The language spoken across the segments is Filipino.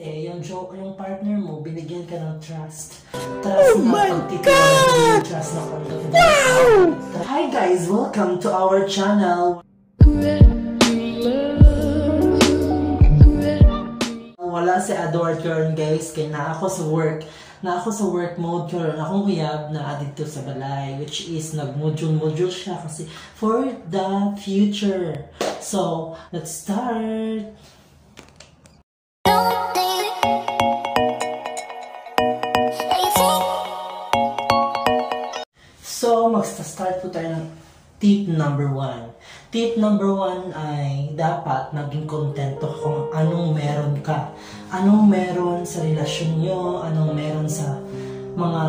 Eh, yung joke, yung partner mo, binigyan ka ng trust. Trust oh na pagtitiwala. Trust na confidence. Hi guys! Welcome to our channel. Wala si Adore Kern guys, kaya na ako sa work. Na ako sa work mode karon akong uyab na dito sa balay which is nag-module-module siya kasi for the future. So, let's start! Magsa-start po tayo ng tip number one. Tip number one ay dapat maging kontento kung anong meron ka. Anong meron sa relasyon nyo, anong meron sa mga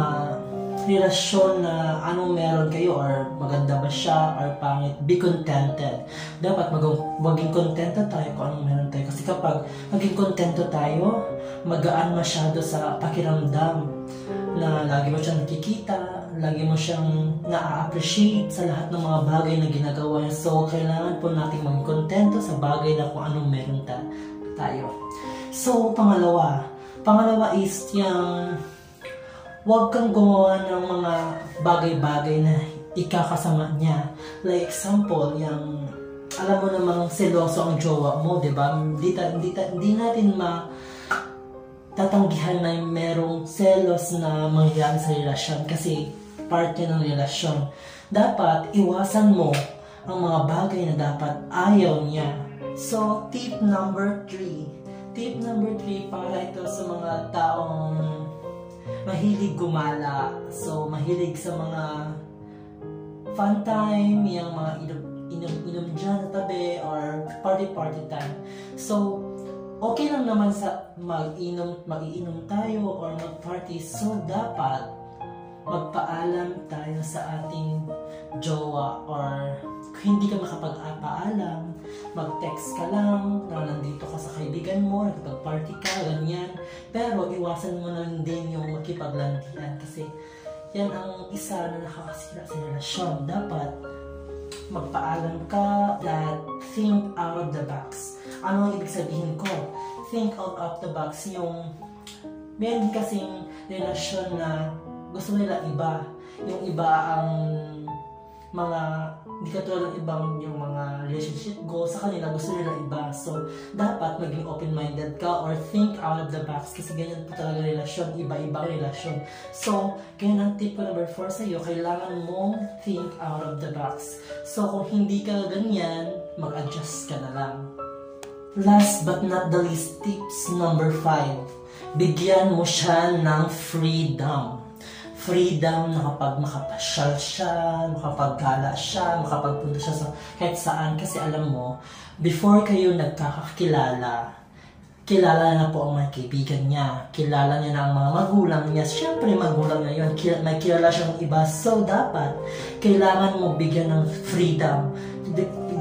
relasyon na anong meron kayo or maganda ba siya or pangit, be contented. Dapat mag maging kontento tayo kung anong meron tayo. Kasi kapag maging kontento tayo, magaan masyado sa pakiramdam na lagi mo siyang nakikita, lagi mo siyang na-appreciate sa lahat ng mga bagay na ginagawa niya. So, kailangan po natin maging kontento sa bagay na kung anong meron ta tayo. So, pangalawa. Pangalawa is yung huwag kang gumawa ng mga bagay-bagay na ikakasama niya. Like example, yung alam mo namang seloso ang jowa mo, di ba? Hindi, hindi, hindi natin ma tatanggihan na merong selos na mangyayari sa relasyon kasi part yan ng relasyon. Dapat iwasan mo ang mga bagay na dapat ayaw niya. So, tip number 3. Tip number 3 para ito sa mga taong mahilig gumala. So, mahilig sa mga fun time, yung mga inom-inom dyan na tabi, or party-party time. So, okay lang naman sa mag-inom, mag-iinom tayo or mag-party. So, dapat magpaalam tayo sa ating jowa or hindi ka makapag-paalam, mag-text ka lang na nandito ka sa kaibigan mo, nagpag-party ka, ganyan. Pero iwasan mo na din yung makipaglandian kasi yan ang isa na nakakasira sa relasyon. Dapat magpaalam ka that think out of the box. Ano ibig sabihin ko? Think out of the box yung meron kasing relasyon na gusto nila iba. Yung iba ang mga hindi katulad ng ibang yung mga relationship goals sa kanila gusto nila iba so dapat maging open-minded ka or think out of the box kasi ganyan po talaga relasyon iba-ibang relasyon so ganyan ang tip ko number 4 sa iyo kailangan mong think out of the box so kung hindi ka ganyan mag-adjust ka na lang last but not the least tips number 5 bigyan mo siya ng freedom freedom na kapag makapasyal siya, makapaggala siya, makapagpunta siya sa kahit saan. Kasi alam mo, before kayo nagkakakilala, kilala na po ang mga kaibigan niya. Kilala niya na ang mga magulang niya. Siyempre, magulang niya yun. May kilala siyang iba. So, dapat, kailangan mo bigyan ng freedom.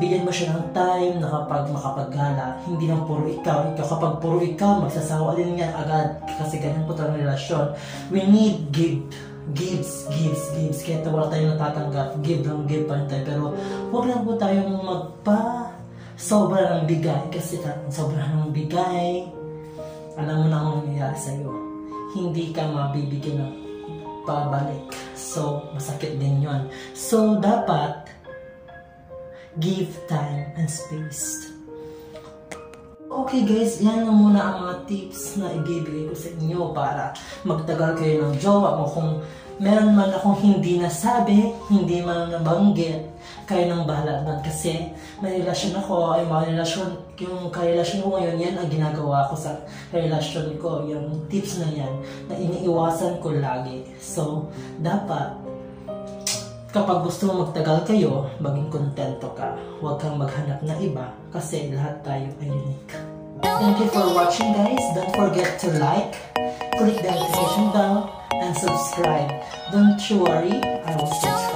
Bigyan mo siya ng time na kapag makapaggala, hindi lang puro ikaw. ikaw kapag puro ikaw, magsasawa din niya agad. Kasi ganyan po talagang relasyon. We need give gives, gives, gives. Kahit wala tayong natatanggap, give lang, give pa rin tayo. Pero huwag lang po tayong magpa sobra ng bigay. Kasi sobra ng bigay, alam mo na ang mangyayari sa'yo. Hindi ka mabibigyan ng pabalik. So, masakit din yon So, dapat give time and space. Okay guys, yan na muna ang mga tips na ibibigay ko sa inyo para magtagal kayo ng jowa mo. Kung meron man akong hindi nasabi, hindi man nabanggit, kayo nang bahala doon. Kasi may relasyon ako, ay mga relasyon, yung karelasyon ko ngayon, yan ang ginagawa ko sa relasyon ko. Yung tips na yan, na iniiwasan ko lagi. So, dapat kapag gusto mo magtagal kayo, maging kontento ka. Huwag kang maghanap na iba kasi lahat tayo ay unique. Thank you for watching guys. Don't forget to like, click the notification bell, and subscribe. Don't you worry, I will subscribe.